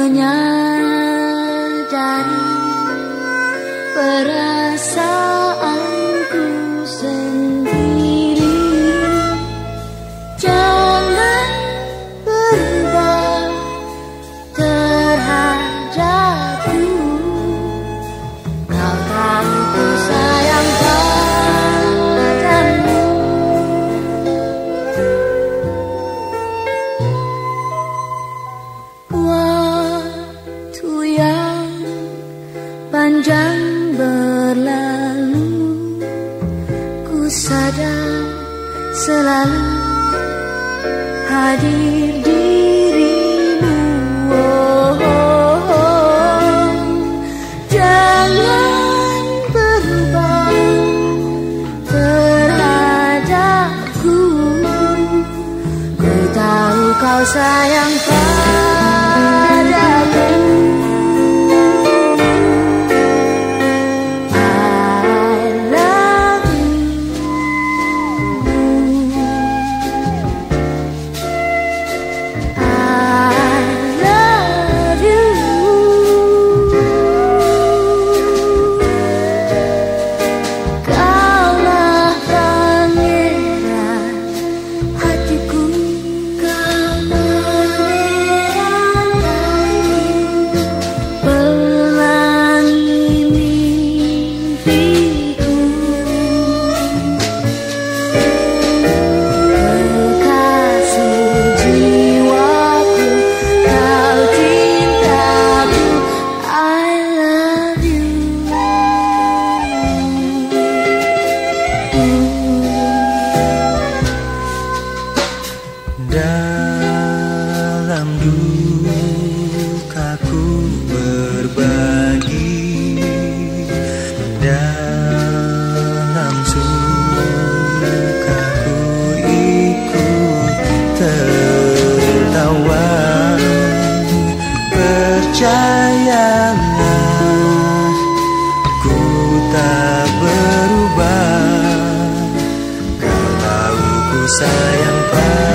menyadari perasaanku sendiri. Yang berlalu Ku sadar selalu hadir dirimu oh. Jangan berubah terhadapku Ku tahu kau sayang Dalam dukaku berbagi Dalam sukaku ikut tertawa. Percayalah sayang padamu